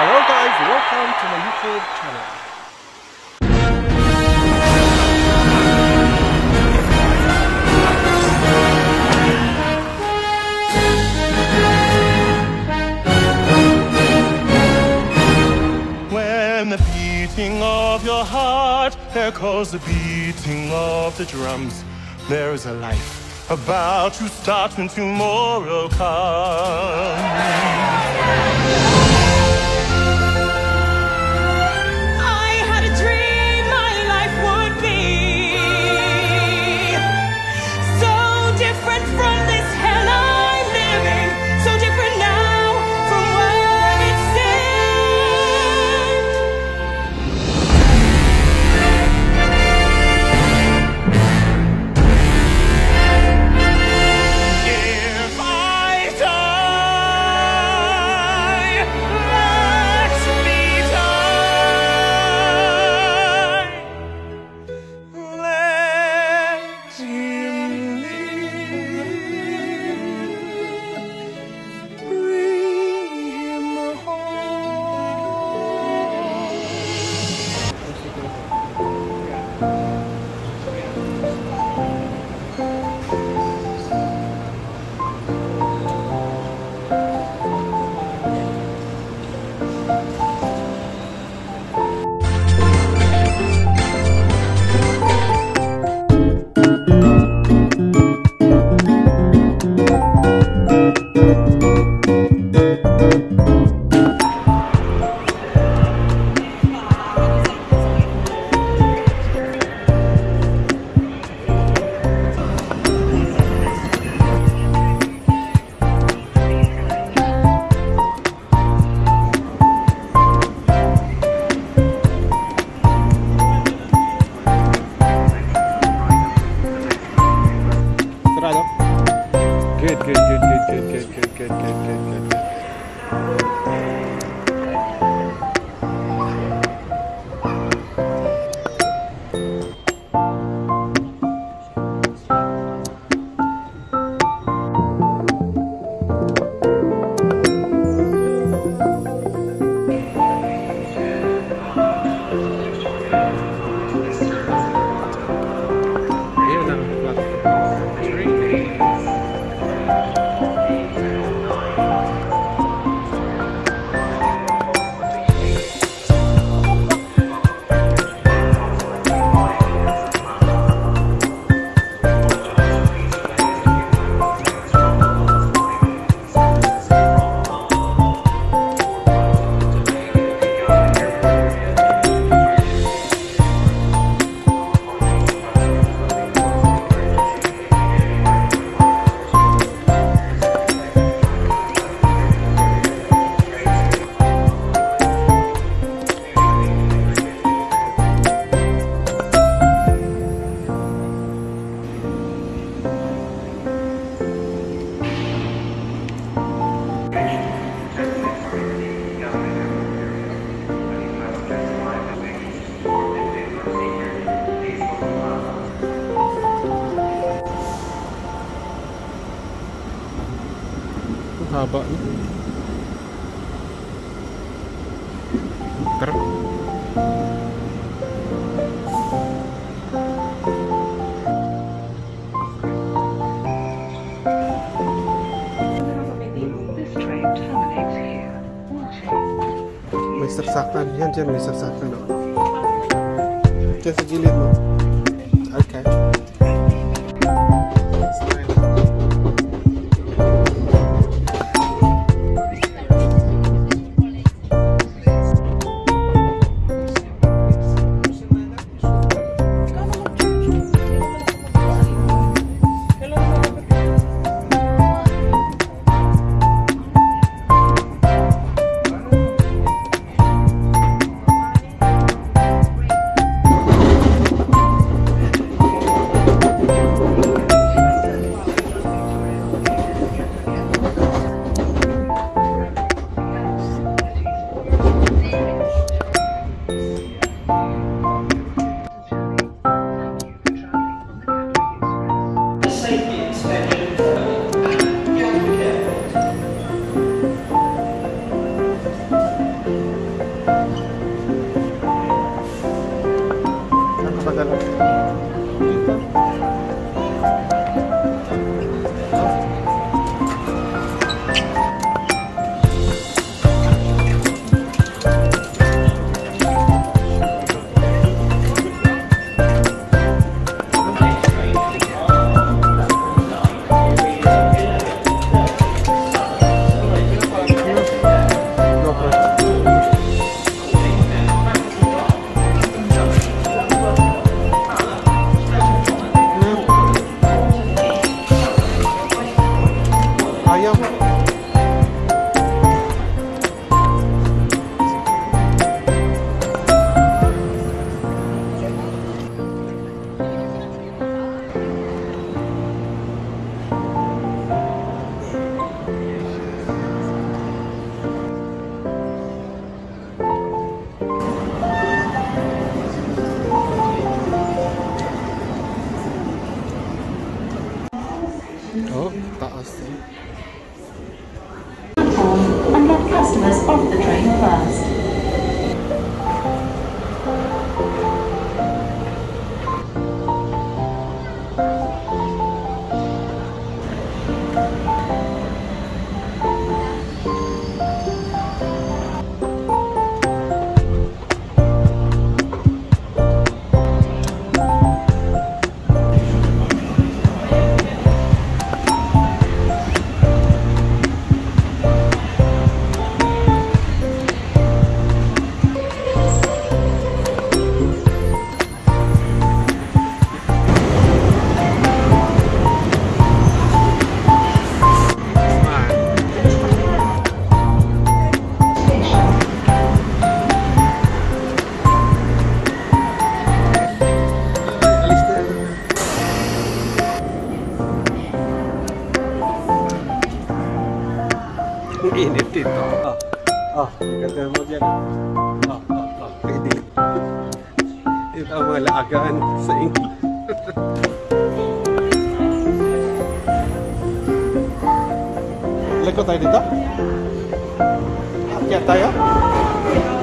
Hello guys, welcome to my YouTube channel. When the beating of your heart echoes the beating of the drums, there is a life about to start when tomorrow comes. ter Mister Sakti, yan dyan, Mister Sakti loh. sa gilid loh. लेकर ताई देता हाथ क्या आता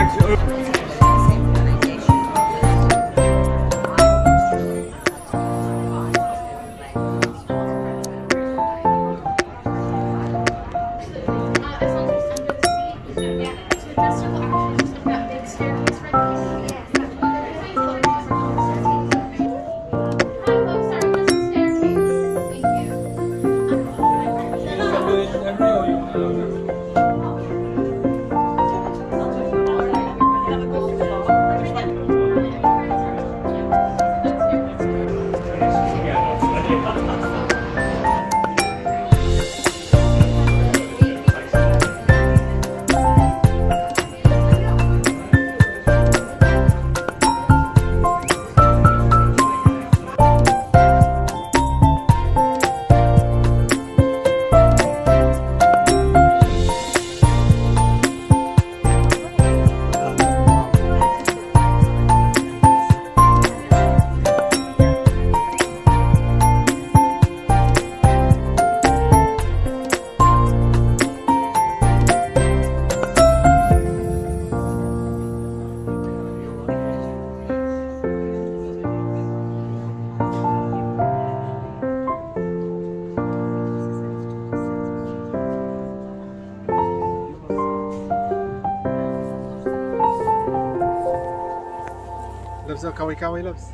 Tag. Our kawi kawi loves.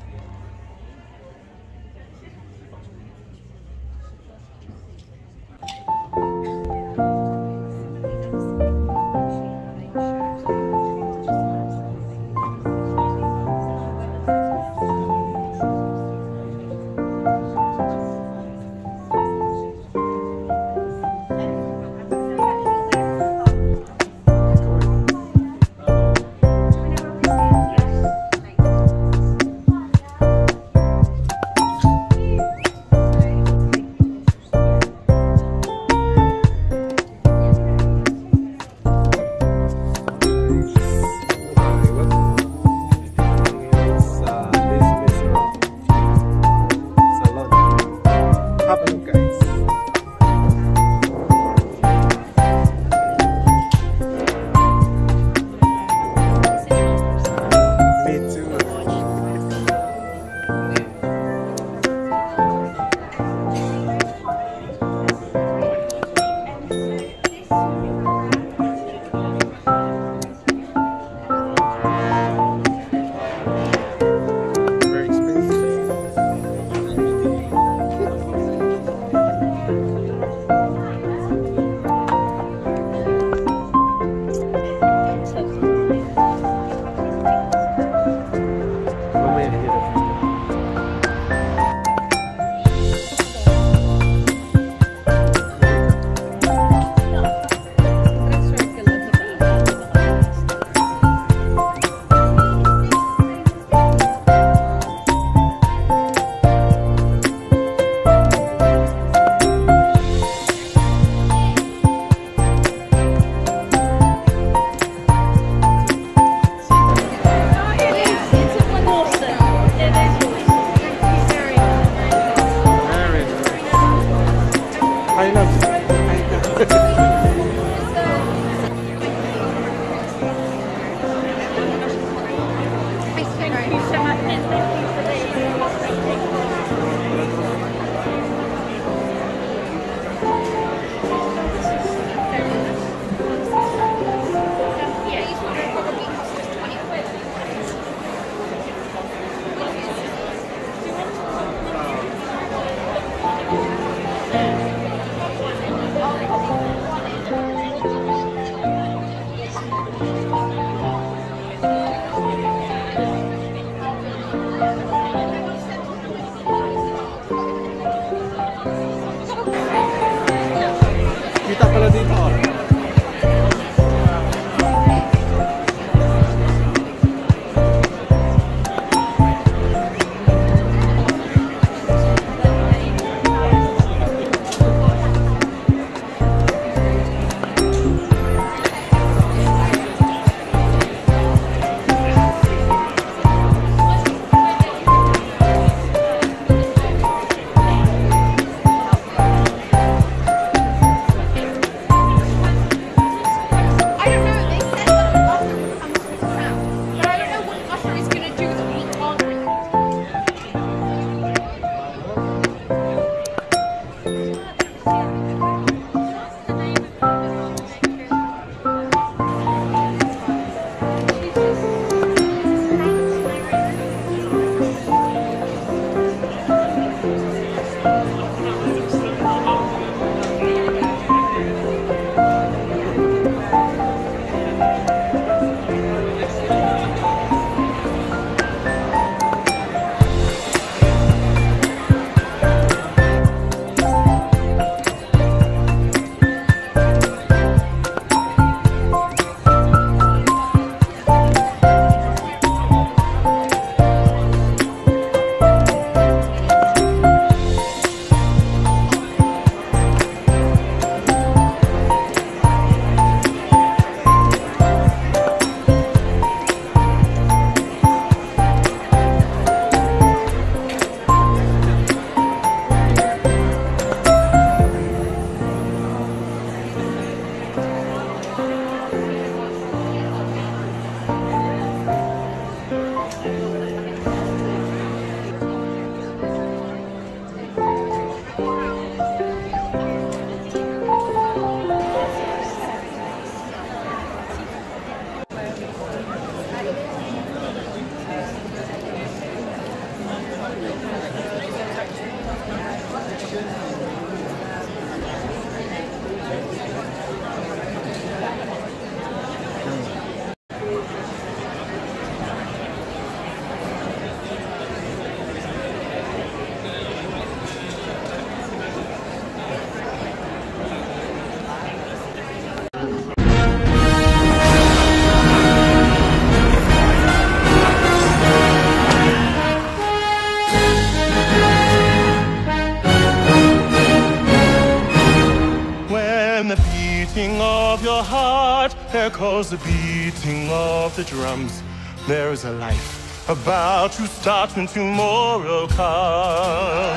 Echoes the beating of the drums. There is a life about to start when tomorrow comes.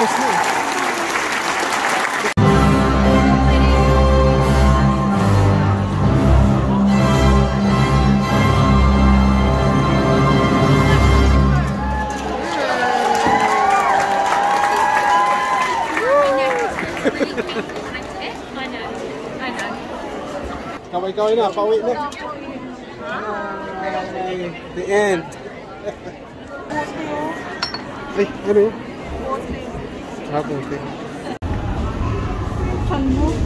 Thank you. Kaway kaway na, pauwi na. The end. Ay, ano yun? 하고 있대. 전부